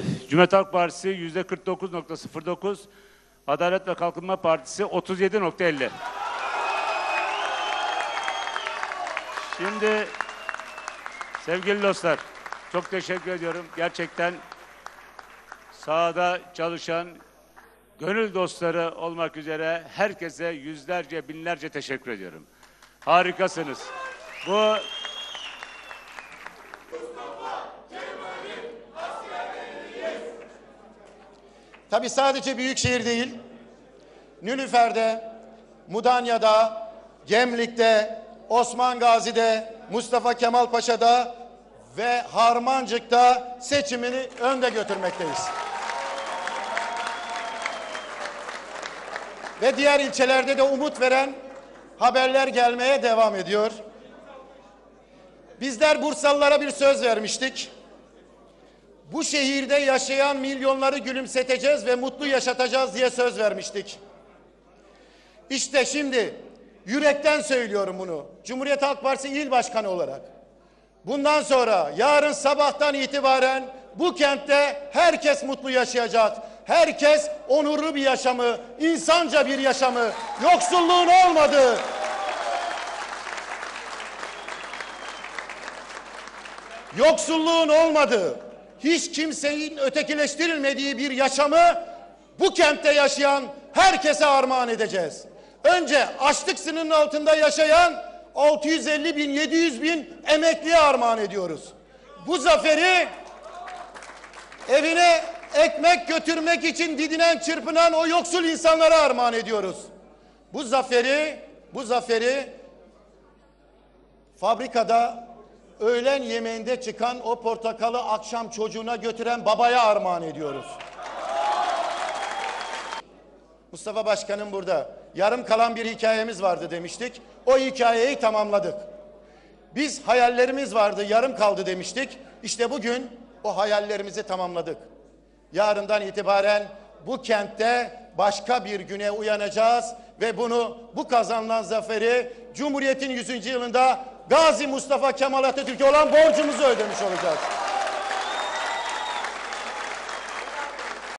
Cumhuriyet Halk Partisi yüzde 49.09, Adalet ve Kalkınma Partisi 37.50. Şimdi sevgili dostlar çok teşekkür ediyorum. Gerçekten sahada çalışan gönül dostları olmak üzere herkese yüzlerce binlerce teşekkür ediyorum. Harikasınız. Bu Tabi sadece Büyükşehir değil, Nülüfer'de, Mudanya'da, Gemlik'te, Osman Gazi'de, Mustafa Kemal Paşa'da ve Harmancık'ta seçimini önde götürmekteyiz. Ve diğer ilçelerde de umut veren haberler gelmeye devam ediyor. Bizler Bursalılara bir söz vermiştik. Bu şehirde yaşayan milyonları gülümseteceğiz ve mutlu yaşatacağız diye söz vermiştik. İşte şimdi yürekten söylüyorum bunu. Cumhuriyet Halk Partisi İl Başkanı olarak. Bundan sonra yarın sabahtan itibaren bu kentte herkes mutlu yaşayacak. Herkes onurlu bir yaşamı, insanca bir yaşamı, yoksulluğun olmadığı, yoksulluğun olmadığı, hiç kimsenin ötekileştirilmediği bir yaşamı bu kentte yaşayan herkese armağan edeceğiz. Önce açlık sınırının altında yaşayan 650 bin, 700 bin emekliye armağan ediyoruz. Bu zaferi evine ekmek götürmek için didinen, çırpınan o yoksul insanlara armağan ediyoruz. Bu zaferi, bu zaferi fabrikada öğlen yemeğinde çıkan o portakalı akşam çocuğuna götüren babaya armağan ediyoruz. Mustafa Başkanım burada. Yarım kalan bir hikayemiz vardı demiştik. O hikayeyi tamamladık. Biz hayallerimiz vardı, yarım kaldı demiştik. İşte bugün o hayallerimizi tamamladık. Yarından itibaren bu kentte başka bir güne uyanacağız ve bunu bu kazanılan zaferi Cumhuriyet'in 100. yılında Gazi Mustafa Kemal Atatürk'e olan borcumuzu ödemiş olacağız.